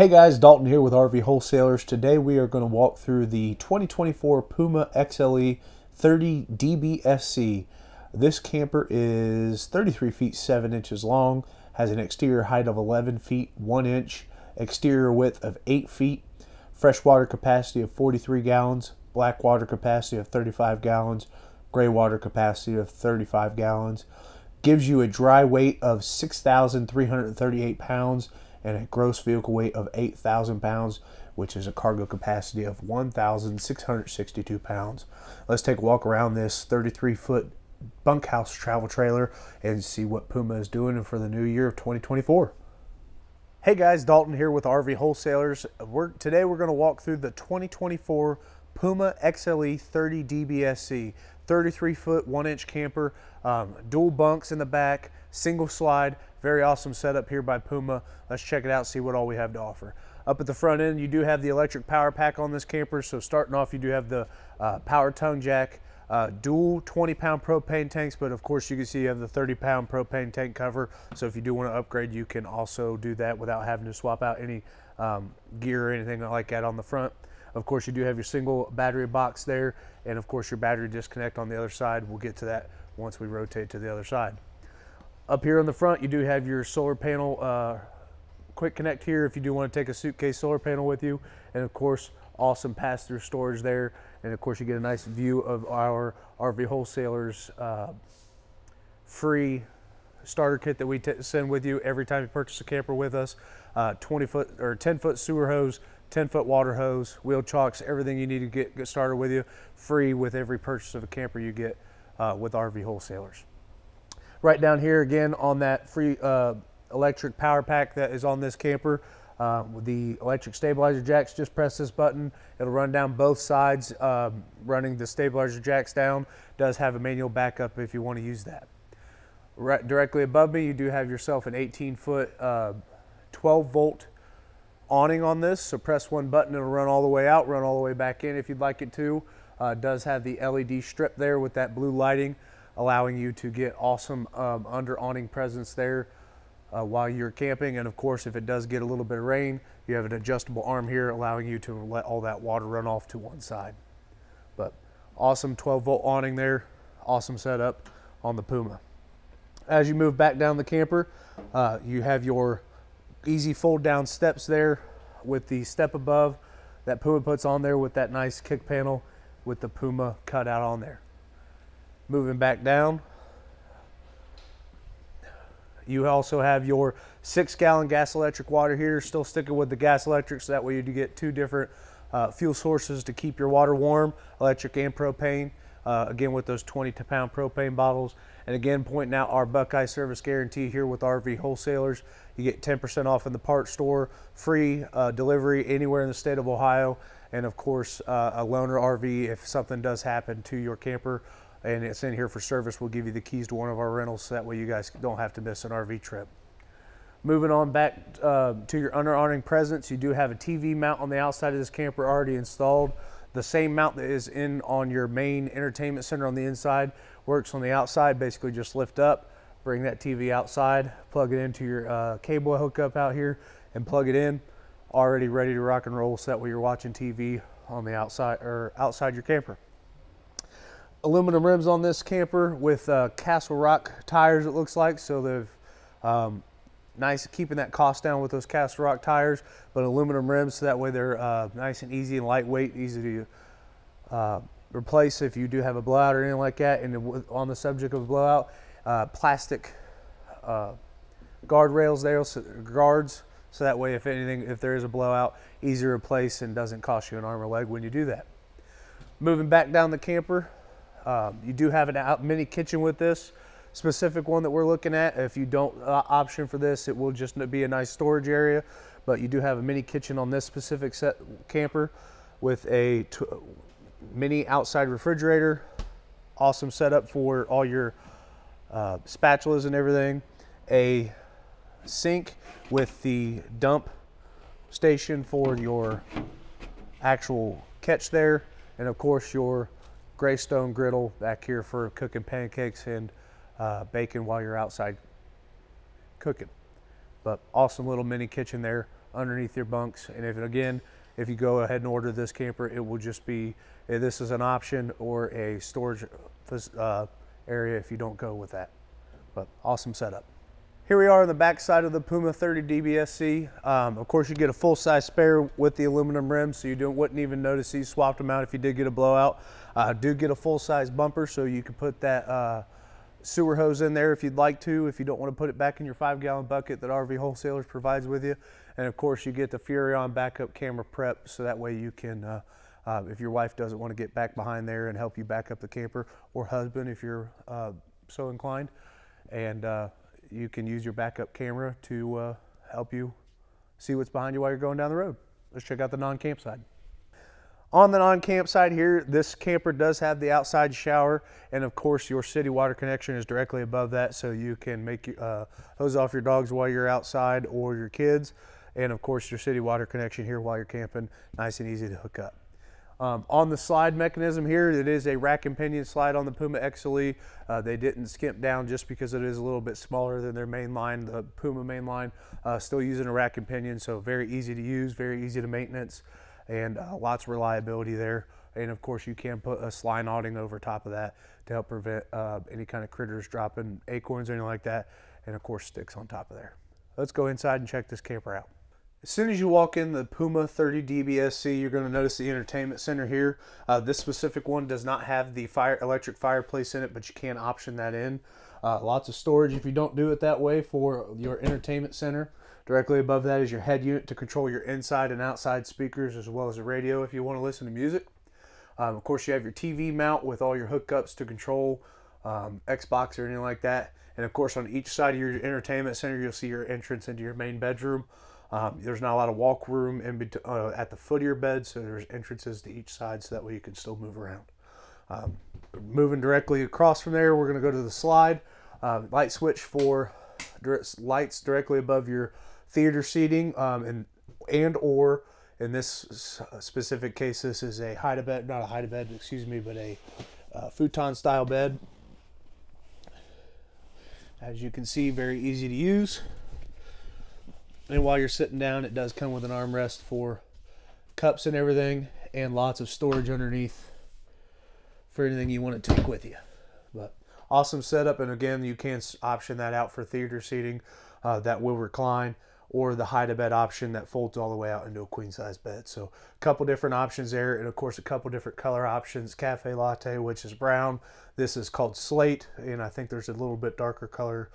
Hey guys, Dalton here with RV Wholesalers. Today we are going to walk through the 2024 Puma XLE 30 DBSC. This camper is 33 feet 7 inches long, has an exterior height of 11 feet 1 inch, exterior width of 8 feet, freshwater capacity of 43 gallons, black water capacity of 35 gallons, gray water capacity of 35 gallons. Gives you a dry weight of 6,338 pounds and a gross vehicle weight of 8,000 pounds, which is a cargo capacity of 1,662 pounds. Let's take a walk around this 33 foot bunkhouse travel trailer and see what Puma is doing for the new year of 2024. Hey guys, Dalton here with RV Wholesalers. We're, today we're going to walk through the 2024 Puma XLE 30 DBSC. 33 foot, one inch camper, um, dual bunks in the back, single slide, very awesome setup here by Puma. Let's check it out, see what all we have to offer. Up at the front end, you do have the electric power pack on this camper. So starting off, you do have the uh, power tongue jack, uh, dual 20 pound propane tanks, but of course you can see you have the 30 pound propane tank cover. So if you do want to upgrade, you can also do that without having to swap out any um, gear or anything like that on the front. Of course, you do have your single battery box there, and of course your battery disconnect on the other side. We'll get to that once we rotate to the other side. Up here on the front, you do have your solar panel uh, quick connect here if you do want to take a suitcase solar panel with you. And of course, awesome pass-through storage there. And of course, you get a nice view of our RV wholesalers uh, free starter kit that we send with you every time you purchase a camper with us. Uh, 20 foot or 10 foot sewer hose, 10 foot water hose, wheel chocks, everything you need to get, get started with you, free with every purchase of a camper you get uh, with RV wholesalers. Right down here again on that free uh, electric power pack that is on this camper, uh, the electric stabilizer jacks, just press this button. It'll run down both sides, um, running the stabilizer jacks down. Does have a manual backup if you want to use that. Right directly above me, you do have yourself an 18 foot, uh, 12 volt awning on this. So press one button, it'll run all the way out, run all the way back in if you'd like it to. Uh, does have the LED strip there with that blue lighting, allowing you to get awesome um, under awning presence there uh, while you're camping. And of course, if it does get a little bit of rain, you have an adjustable arm here, allowing you to let all that water run off to one side. But awesome 12 volt awning there, awesome setup on the Puma. As you move back down the camper, uh, you have your easy fold down steps there with the step above that Puma puts on there with that nice kick panel with the Puma cut out on there. Moving back down, you also have your six gallon gas electric water heater, still sticking with the gas electric, so that way you get two different uh, fuel sources to keep your water warm, electric and propane. Uh, again, with those 20 pound propane bottles. And again, pointing out our Buckeye service guarantee here with RV wholesalers. You get 10% off in the parts store, free uh, delivery anywhere in the state of Ohio, and of course, uh, a loaner RV if something does happen to your camper and it's in here for service, we'll give you the keys to one of our rentals so that way you guys don't have to miss an RV trip. Moving on back uh, to your under awning presence, you do have a TV mount on the outside of this camper already installed. The same mount that is in on your main entertainment center on the inside works on the outside. Basically, just lift up, bring that TV outside, plug it into your uh, cable hookup out here, and plug it in. Already ready to rock and roll. So that way you're watching TV on the outside or outside your camper. Aluminum rims on this camper with uh, Castle Rock tires. It looks like so they've um, nice keeping that cost down with those Castle Rock tires, but aluminum rims so that way they're uh, nice and easy and lightweight, easy to uh, replace if you do have a blowout or anything like that. And on the subject of blowout, uh, plastic uh, guardrails there, so guards, so that way if anything, if there is a blowout, easy to replace and doesn't cost you an arm or leg when you do that. Moving back down the camper, um, you do have a mini kitchen with this specific one that we're looking at. If you don't uh, option for this, it will just be a nice storage area, but you do have a mini kitchen on this specific set camper with a mini outside refrigerator. Awesome setup for all your uh, spatulas and everything. A sink with the dump station for your actual catch there. And of course your gray stone griddle back here for cooking pancakes and uh, bacon while you're outside cooking. But awesome little mini kitchen there underneath your bunks. And if again, if you go ahead and order this camper, it will just be eh, this is an option or a storage uh, area if you don't go with that. But awesome setup. Here we are on the back side of the Puma 30 DBSC. Um, of course, you get a full-size spare with the aluminum rims, so you don't, wouldn't even notice you swapped them out if you did get a blowout. Uh, do get a full-size bumper, so you can put that uh, sewer hose in there if you'd like to, if you don't want to put it back in your five-gallon bucket that RV Wholesalers provides with you. And of course, you get the Furrion backup camera prep, so that way you can, uh, uh if your wife doesn't want to get back behind there and help you back up the camper, or husband if you're uh, so inclined. And uh, you can use your backup camera to uh, help you see what's behind you while you're going down the road. Let's check out the non-camp side. On the non-camp side here, this camper does have the outside shower, and of course your city water connection is directly above that, so you can make uh, hose off your dogs while you're outside or your kids, and of course your city water connection here while you're camping, nice and easy to hook up. Um, on the slide mechanism here, it is a rack and pinion slide on the Puma XLE. Uh, they didn't skimp down just because it is a little bit smaller than their main line, the Puma main line. Uh, still using a rack and pinion, so very easy to use, very easy to maintenance, and uh, lots of reliability there. And of course, you can put a slide awning over top of that to help prevent uh, any kind of critters dropping acorns or anything like that. And of course, sticks on top of there. Let's go inside and check this camper out. As soon as you walk in the Puma 30 DBSC, you're going to notice the entertainment center here. Uh, this specific one does not have the fire electric fireplace in it, but you can option that in. Uh, lots of storage if you don't do it that way for your entertainment center. Directly above that is your head unit to control your inside and outside speakers as well as a radio if you want to listen to music. Um, of course, you have your TV mount with all your hookups to control um, Xbox or anything like that. And of course, on each side of your entertainment center, you'll see your entrance into your main bedroom. Um, there's not a lot of walk room in bet- uh, at the foot of your bed, so there's entrances to each side, so that way you can still move around. Um, moving directly across from there, we're going to go to the slide. Uh, light switch for lights directly above your theater seating, um, and and or in this specific case, this is a hide a bed, not a hide-a-bed, excuse me, but a uh, futon style bed. As you can see, very easy to use. And while you're sitting down, it does come with an armrest for cups and everything, and lots of storage underneath for anything you want to take with you. But awesome setup, and again, you can option that out for theater seating uh, that will recline, or the hide a bed option that folds all the way out into a queen size bed. So a couple different options there, and of course a couple different color options. Cafe latte, which is brown. This is called slate, and I think there's a little bit darker color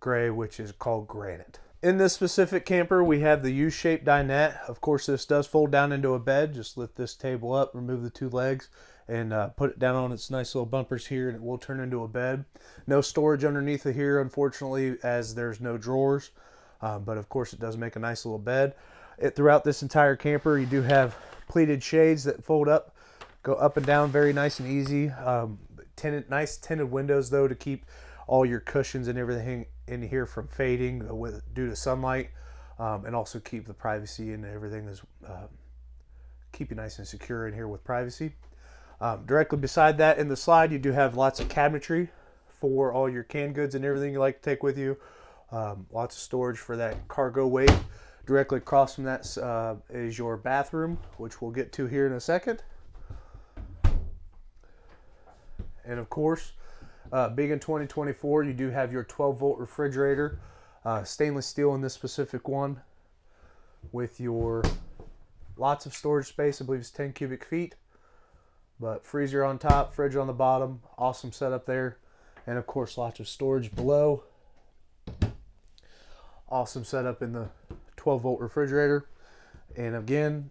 gray, which is called granite. In this specific camper, we have the U-shaped dinette. Of course, this does fold down into a bed. Just lift this table up, remove the two legs, and uh, put it down on its nice little bumpers here, and it will turn into a bed. No storage underneath of here, unfortunately, as there's no drawers. Uh, but of course, it does make a nice little bed. It, throughout this entire camper, you do have pleated shades that fold up, go up and down very nice and easy. Um, tinted, nice tinted windows, though, to keep all your cushions and everything in here from fading with due to sunlight, um, and also keep the privacy and everything is uh, keep you nice and secure in here with privacy. Um, directly beside that in the slide, you do have lots of cabinetry for all your canned goods and everything you like to take with you. Um, lots of storage for that cargo weight. Directly across from that uh, is your bathroom, which we'll get to here in a second. And of course, uh, big in 2024, you do have your 12 volt refrigerator, uh, stainless steel in this specific one, with your lots of storage space. I believe it's 10 cubic feet, but freezer on top, fridge on the bottom. Awesome setup there, and of course, lots of storage below. Awesome setup in the 12 volt refrigerator, and again,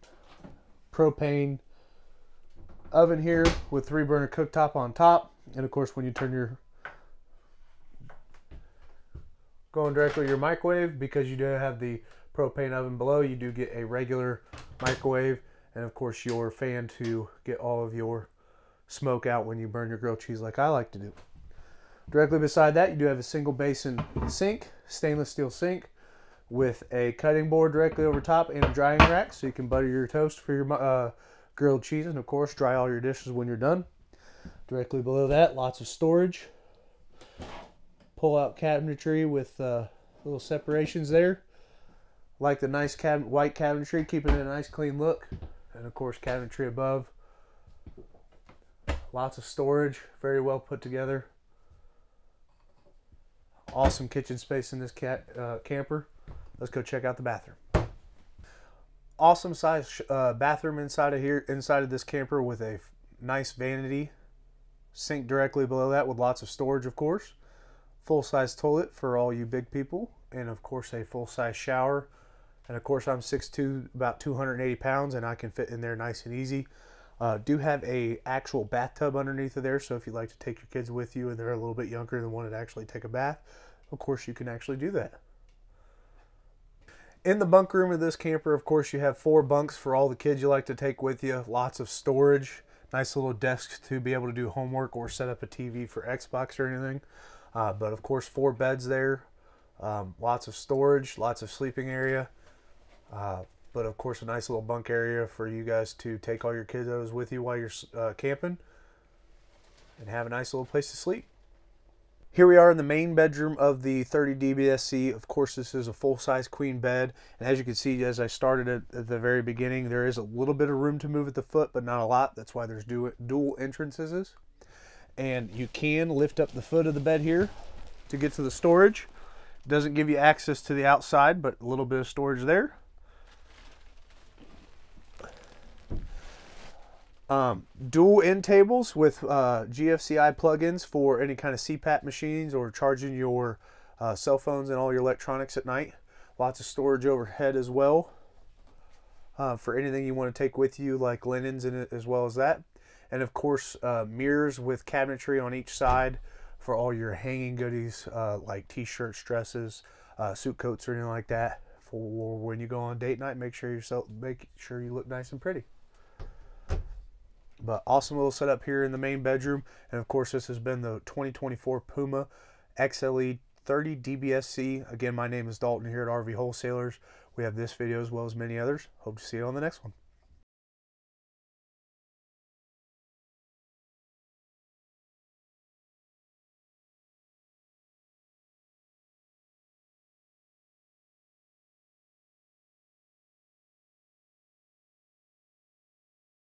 propane oven here with three burner cooktop on top and of course, when you turn your going directly to your microwave, because you do have the propane oven below, you do get a regular microwave, and of course your fan to get all of your smoke out when you burn your grilled cheese like I like to do. Directly beside that, you do have a single basin sink, stainless steel sink, with a cutting board directly over top and a drying rack so you can butter your toast for your uh, grilled cheese and of course dry all your dishes when you're done. Directly below that, lots of storage. Pull out cabinetry with uh, little separations there. Like the nice cab- white cabinetry, keeping it a nice clean look. And of course, cabinetry above. Lots of storage, very well put together. Awesome kitchen space in this cat uh, camper. Let's go check out the bathroom. Awesome size uh, bathroom inside of here, inside of this camper with a nice vanity sink directly below that with lots of storage, of course. Full size toilet for all you big people, and of course a full size shower. And of course, I'm 6'2, about 280 pounds, and I can fit in there nice and easy. Uh, do have a actual bathtub underneath of there, so if you'd like to take your kids with you and they're a little bit younger and want to actually take a bath, of course you can actually do that. In the bunk room of this camper, of course, you have four bunks for all the kids you like to take with you. Lots of storage. Nice little desk to be able to do homework or set up a TV for Xbox or anything. Uh, but of course, four beds there. Um, lots of storage, lots of sleeping area. Uh, but of course, a nice little bunk area for you guys to take all your kiddos with you while you're uh, camping and have a nice little place to sleep. Here we are in the main bedroom of the 30 DBSC. Of course, this is a full-size queen bed. And as you can see, as I started at, the very beginning, there is a little bit of room to move at the foot, but not a lot. That's why there's dual entrances. And you can lift up the foot of the bed here to get to the storage. Doesn't give you access to the outside, but a little bit of storage there. Um, dual end tables with uh, GFCI plugins for any kind of CPAP machines or charging your uh, cell phones and all your electronics at night. Lots of storage overhead as well uh, for anything you want to take with you, like linens in it as well as that. And of course, uh, mirrors with cabinetry on each side for all your hanging goodies uh, like t-shirts, dresses, uh, suit coats, or anything like that. For when you go on date night, make sure yourself make sure you look nice and pretty. But awesome little setup here in the main bedroom. And of course, this has been the 2024 Puma XLE 30 DBSC. Again, my name is Dalton here at RV Wholesalers. We have this video as well as many others. Hope to see you on the next one.